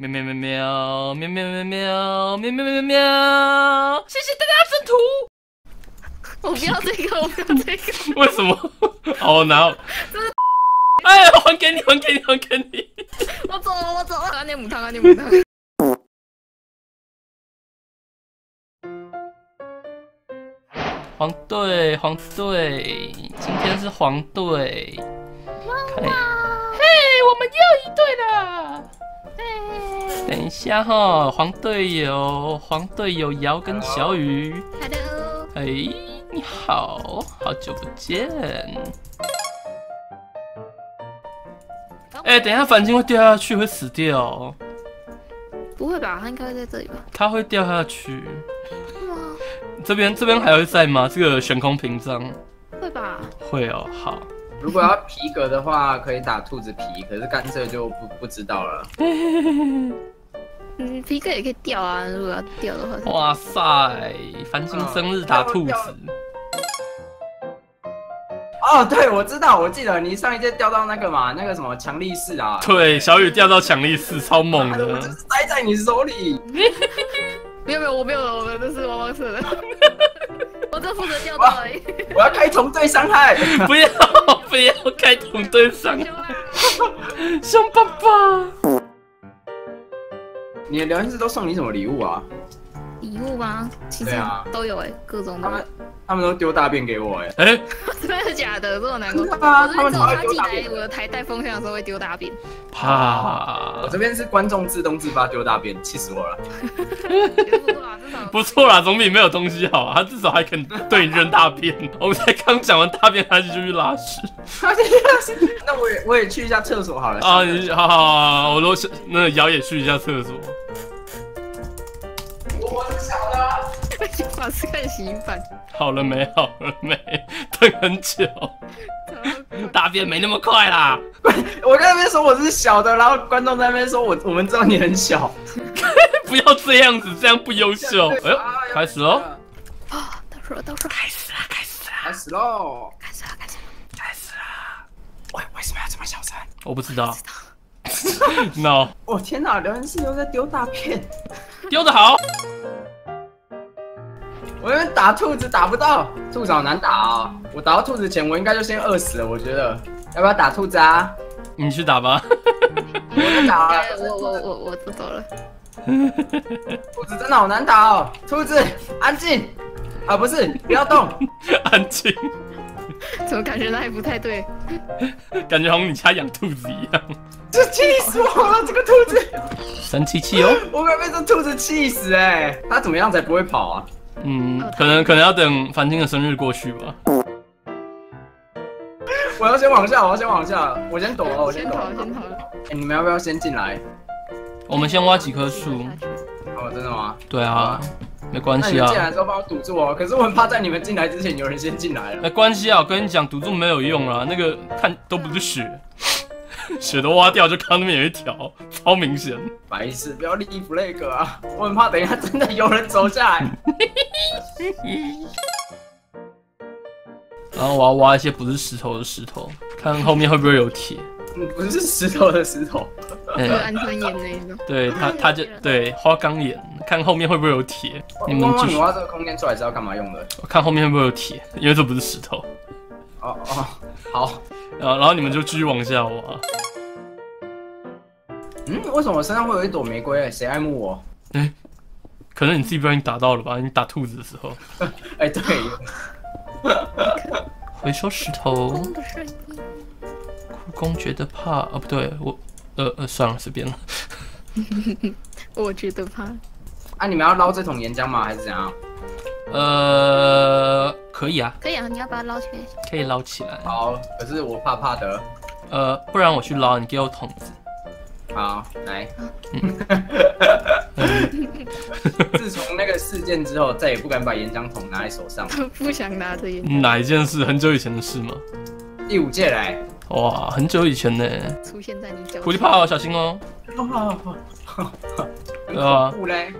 喵喵喵喵喵喵喵喵喵喵喵喵！谢谢大家征途。我不要这个，我不要这个。为什么？好难。哎，还给你，还给你，还给你。我走了，我走了。阿念母汤，阿念母汤。黄队，黄队，今天是黄队。哇哇！嘿，我们又一队了。等一下哈，黄队友，黄队友姚跟小雨。Hello。哎，你好，好久不见。哎，等一下，反金会掉下去，会死掉。不会吧？他应该会在这里吧？他会掉下去。这边这边还会在吗？这个悬空屏障会吧？会哦。好，如果要皮革的话，可以打兔子皮，可是干涉就不不知道了。嗯，皮克也可以掉啊，如果要掉的话。哇塞，繁星生日打兔子。哦，对，我知道，我记得你上一届掉到那个嘛，那个什么强力士啊。对，小雨掉到强力士，超猛的。我就是塞在你手里。没有没有，我没有，我那是汪汪色的。我这负责掉到而已。我要开同队伤害。不要不要开同队伤害。凶爸爸。你的聊天室都送你什么礼物啊？礼物吗？其实都有哎，各种的。他们都丢大便给我哎，哎，真的假的？这么难过？啊，他们他进来我的台带风向的时候会丢大便。怕，我这边是观众自动自发丢大便，气死我了。不错啦，总比没有东西好。他至少还肯对你扔大便。我们才刚讲完大便，他就去拉屎。那我也我也去一下厕所好了。啊，好好好，我都是那瑶也去一下厕所。法师看洗衣板。好了没？好了没？等很久。大便没那么快啦。我在那边说我是小的，然后观众在那边说我我们知道你很小。不要这样子，这样不优秀。哎呦，开始喽！啊，倒数了，倒数开始了，开始了，开始喽！开始了，开始了，开始了。为为什么要这么小声？我不知道。No！哦天哪，聊天室又在丢大片，丢的好。我那边打兔子打不到，兔子好难打哦。我打到兔子前，我应该就先饿死了。我觉得，要不要打兔子啊？你去打吧。我打，我我我我不走了。兔子真的好难打哦。兔子，安静。啊，不是，不要动。安静。怎么感觉那也不太对？感觉好像你家养兔子一样。这气死我了，这个兔子。生气气哦。我快被这兔子气死哎！它怎么样才不会跑啊？嗯，可能可能要等繁星的生日过去吧。我要先往下，我要先往下，我先躲了，我先躲，先躲。哎，你们要不要先进来？我们先挖几棵树。哦，真的吗？对啊，没关系啊。进来的时候帮我堵住哦。可是我很怕在你们进来之前有人先进来了。没关系啊，我跟你讲，堵住没有用啊。那个看都不是血。血都挖掉，就看那边有一条，超明显。白痴，不要立 flag 啊！我很怕等一下真的有人走下来。然后我要挖一些不是石头的石头，看后面会不会有铁。嗯，不是石头的石头，有安全岩那一种。对他，他就对花岗岩，看后面会不会有铁。你们继续挖这个空间出来是要干嘛用的？看后面会不会有铁，因为这不是石头。哦哦，好。然后，然后你们就继续往下挖。嗯，为什么我身上会有一朵玫瑰？谁爱慕我？哎，可能你自己不小心打到了吧？你打兔子的时候。哎，对。回收石头。苦工觉得怕哦，不对，我呃呃，算了，随便了。我觉得怕。啊，你们要捞这桶岩浆吗？还是怎样？呃，可以啊，可以啊，你要把它捞起来。可以捞起来。好，可是我怕怕的。呃，不然我去捞，你给我桶子。好，来。自从那个事件之后，再也不敢把岩浆桶拿在手上。不想拿着岩。哪一件事？很久以前的事吗？第五届来。哇，很久以前呢。出现在你脚。狐狸怕哦，小心哦。对啊。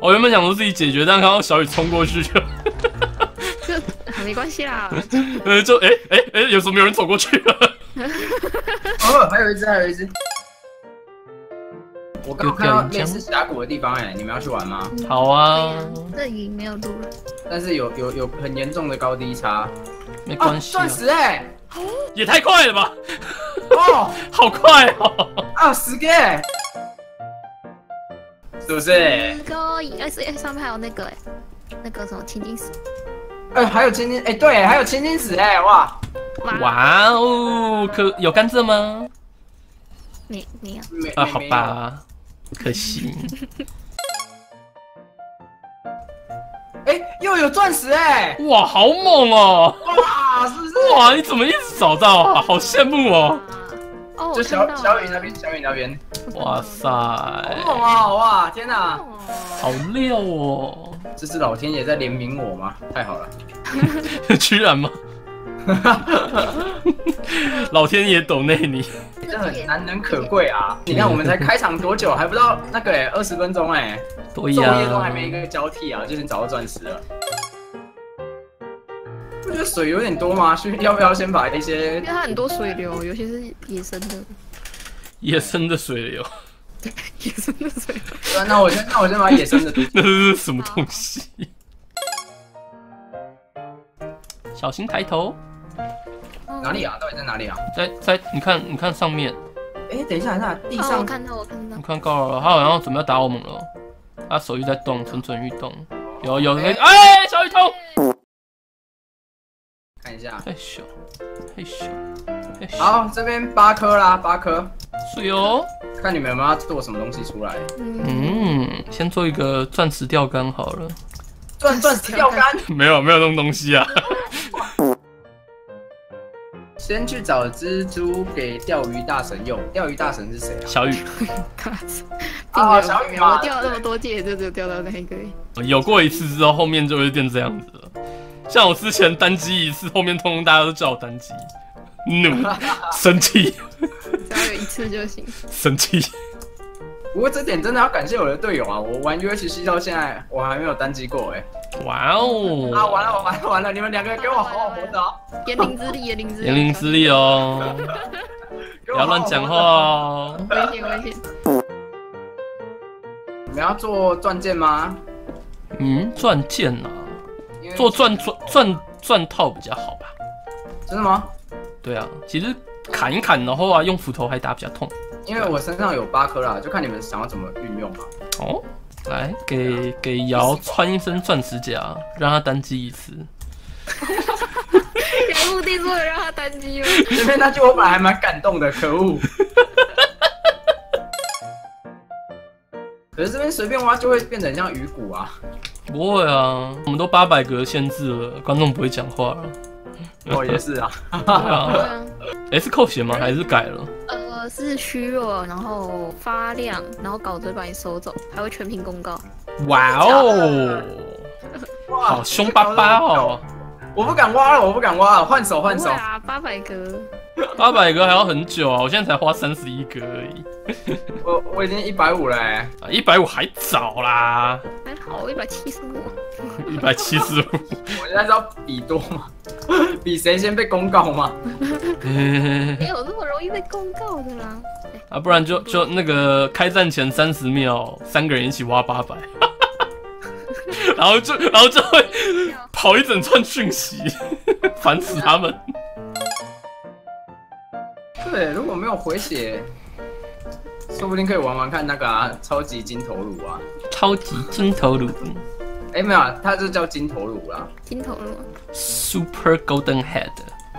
我原本想说自己解决，但刚刚小雨冲过去就。没关系啦。呃，就哎哎哎，有什么有人走过去了？哦，还有一只，还有一只。我刚刚看到类似峡谷的地方，哎，你们要去玩吗？好啊，这里没有路了。但是有有有很严重的高低差。啊没关，系、啊钻，石哎，也太快了吧，哦，好快哦！啊，十个哎，是不是？那个哎上面还有那个哎，那个什么青金石。哎，还有青金，哎，对，还有青金石哎，哇，哇哦，可有甘蔗吗？你你啊，没啊，好，吧，可惜。又有钻石哎，哇，好猛哦！哇，是不是？哇，你怎么一直找到啊？好羡慕哦！哦，就小小雨那边，小雨那边，哇塞，好猛啊！哇，天哪，哦好溜哦！这是老天爷在怜悯我吗？太好了，居然吗？老天爷懂内你，真的很难能可贵啊！你看我们才开场多久，还不到那个哎，二十分钟哎，对昼夜都还呀，没一个交替啊，就已经找到钻石了。不觉得水有点多吗？需 要不要先把一些因为它很多水流，尤其是野生的，野生的水流，野生的水流。那我先那我先把野生的毒那是什么东西？小心抬头，哪里啊？到底在哪里啊？在在，你看你看上面，哎，等一下，等一下，地哦，我上看到，我看到你。看高了，他好像准备要打我们了，他手一直在动，蠢蠢欲动，有有哎哎，小雨桐，看一下。太小，太小，太小，好，这边八颗啦，八颗，水哦。看你们有没有要做什么东西出来。嗯，嗯，先做一个钻石钓竿好了。钻钻石钓竿，没有没有那种东西啊。先去找蜘蛛给钓鱼大神用。钓鱼大神是谁啊？小雨 啊小雨嘛我钓了那么多届，就只有钓到那一个。有过一次之后，后面就会变这样子了。像我之前单机一次，后面通通大家都叫我单机，怒、生气、只要有一次就行。生气。不过这点真的要感谢我的队友啊！我玩 UHC 到现在，我还没有单机过哎、哇哦！啊，完了完了完了！你们两个给我好好活着哦！言灵之力，言灵之力，言灵之力哦，不不要乱讲话。哦。危险危险。你们要做钻剑吗？嗯，钻剑啊，做钻钻钻钻套比较好吧？真的吗？对啊，其实砍一砍，然后啊，用斧头还打比较痛。因为我身上有八颗啦，就看你们想要怎么运用嘛。哦，来给给瑶穿一身钻石甲，让他单击一次。原目的是为了让他单机吗？前面那句我本来还蛮感动的，可恶。可是这边随便挖就会变得很像鱼骨啊！不会啊，我们都八百格限制了，观众不会讲话了。哦，也是啊。对 对啊啊，，S 扣血吗？还是改了？呃，是虚弱，然后发亮，然后稿子把你收走，还会全屏公告。哇哦，哇好凶巴巴哦！！我不敢挖了，我不敢挖了，换手换手。啊，八百格。八百格还要很久啊，我现在才花三十一格而已，我我已经一百五了哎。啊，一百五还早啦，还好，一百七十五。一百七十五。我现在是要比多吗？比谁先被公告吗？没有那么容易被公告的啦。啊，不然就就那个开战前三十秒，三个人一起挖八百，然后就然后就会跑一整串讯息，烦死他们。对，如果没有回血，说不定可以玩玩看那个啊，超级金头颅啊。超级金头颅哎、没有啊，它就叫金头颅啦。金头乳？，Super Golden Head。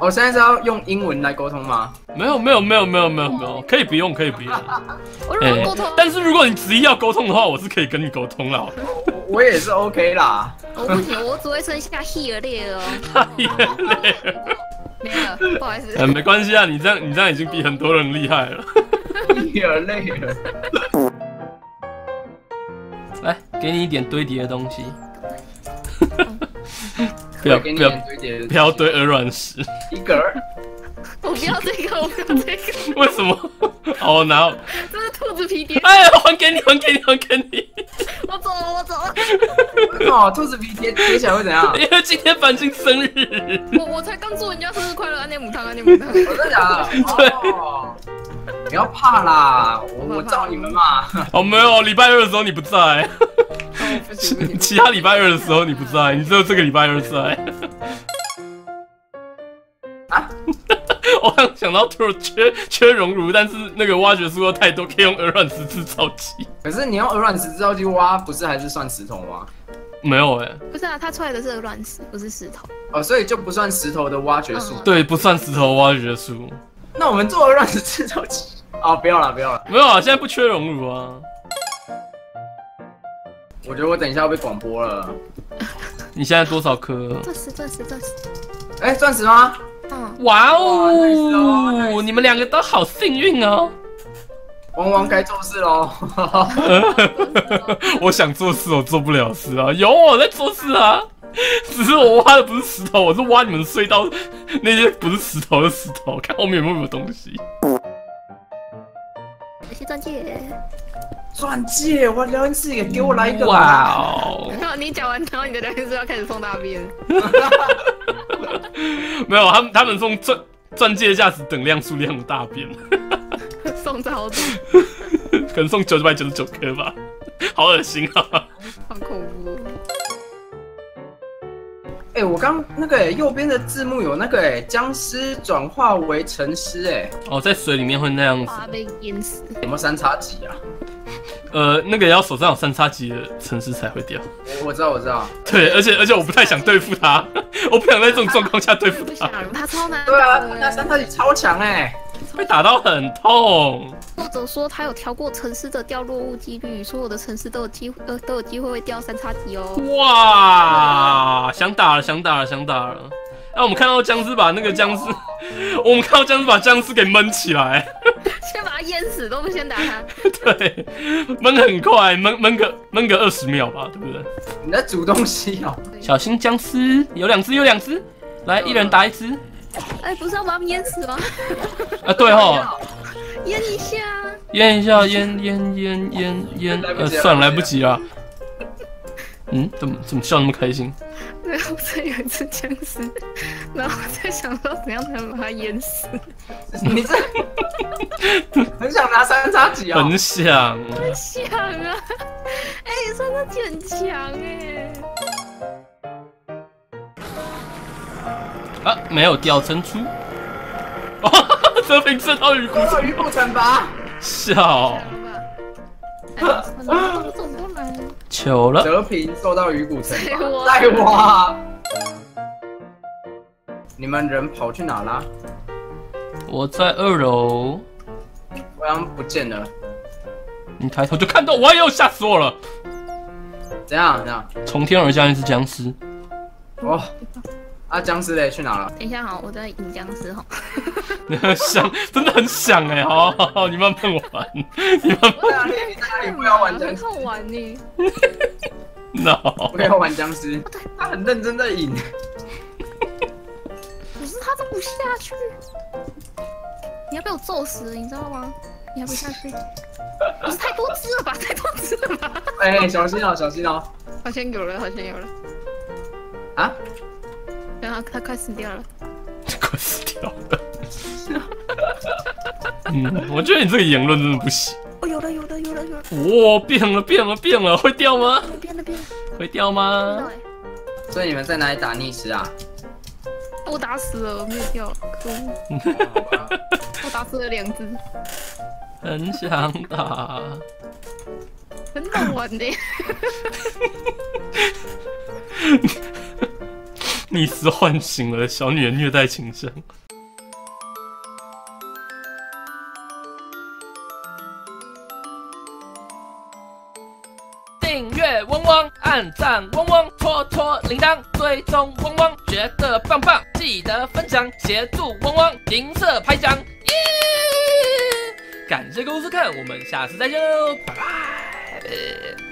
我、现在是要用英文来沟通吗？没有没有没有没有没有没有，可以不用可以不用。我如哎果沟通，但是如果你执意要沟通的话，我是可以跟你沟通了。我 我也是 OK 啦。我不行，我只会剩下 here 列哦。太累了。没有，不好意思。呃，没关系啊，你这样你这样已经比很多人厉害了。有点累了。来，给你一点堆叠的东西。不要我给你不要堆叠不要堆鹅卵石，一格儿。我不要这个，我不要这个，为什么？哦，哪有？这是兔子皮贴，哎，还给你，还给你，还给你！我走了，我走了。哦兔子皮贴贴起来会怎样？因为今天繁星生日，我我才刚祝人家生日快乐，安念母汤，安念母汤。我真的假的？对哦不要怕啦，我我罩你们嘛。哦，没有，礼拜二的时候你不在，哦，不行不行，其他礼拜二的时候你不在，你只有这个礼拜二在。想到突然缺缺熔炉，但是那个挖掘数又太多，可以用鹅卵石制造机。可是你用鹅卵石制造机挖，不是还是算石头吗？没有哎、不是啊，它出来的是鹅卵石，不是石头。哦，所以就不算石头的挖掘数。嗯对，不算石头挖掘数。那我们做鹅卵石制造机。哦，不要了，不要了。没有啊，现在不缺熔炉啊。我觉得我等一下要被广播了。你现在多少颗？钻石，钻石，钻石。哎，钻石吗？嗯，哇哦你们两个都好幸运哦。汪汪该做事喽。我想做事，我做不了事啊。有我在做事啊，只是我挖的不是石头，我是挖你们隧道那些不是石头的石头，看后面有没有东西。有些钻戒。钻戒，我聊天室也给我来一个。哇哦，然后你讲完，然后你的聊天室要开始送大便，没有，他们他们送钻钻戒价值等量数量的大便，送超多，可能送九百九十九颗吧，好恶心啊！刚那个、哎右边的字幕有那个哎、僵尸转化为沉尸哎，哦，在水里面会那样子，花被淹死。有没有三叉戟啊？呃，那个要手上有三叉戟的城市才会掉。我我知道我知道。对，而且而且我不太想对付他，我不想在这种状况下对付他，，他超难对啊，那三叉戟超强哎、被打到很痛。作者说他有调过城市的掉落物几率，所有的城市都有机会呃都有机会会掉三叉戟哦。哇，想打了，想打了，想打了。那、我们看到僵尸把那个僵尸，我们看到僵尸把僵尸给闷起来，先把他淹死，都不先打他。对，闷很快，闷闷个闷个二十秒吧，对不对？你在煮东西哦、小心僵尸，有两只，有两只，来，一人打一只。哎，不是要把他们淹死吗？啊，对哈，淹一下。淹一下，淹淹淹淹淹，呃，算了，来不及了。嗯，怎么怎么笑那么开心？对，我这有一次僵尸，然后我在想说怎样才能把它淹死。你这 很想拿三叉戟啊、很想，很想啊！哎、三叉戟很强哎。啊，没有掉珍珠。哦，这瓶射到鱼骨惩罚，笑强吧？哎，怎么走过来？糗了。泽平受到鱼骨惩罚，再挖再挖。你们人跑去哪啦？我在二楼，我好像不见了，你抬头就看到我，哎呦，吓死我了！怎样怎样？从天而降一只僵尸，哦，啊，僵尸嘞去哪了？等一下哈，我在引僵尸哈。想真的很想哎，好好好，你慢慢玩，你慢慢你你在哪里？不要玩僵尸，很好玩呢。no。不要玩僵尸。他很认真在引，可是他都不下去，你要被我揍死，你知道吗？你还不下去？不是太多只了吧？太多只了吧？哎、小心哦，小心哦。好像有了，好像有了。啊，然后他快死掉了。快死掉了。嗯，我觉得你这个言论真的不行。哦，有了，有了，有了，有了，哇、变了，变了，变了，会掉吗？变了，变了。会掉吗？哎，所以你们在哪里打逆时啊？我打死了，没有掉，可恶！好 吧我打死了两只，很想打。很好玩的。逆丝唤醒了小女人虐待倾向。订阅汪汪，按赞汪汪，戳戳铃铛，追踪汪汪，觉得棒棒，记得分享，协助汪汪银色拍奖，耶！感谢各位收看，我们下次再见喽，拜拜。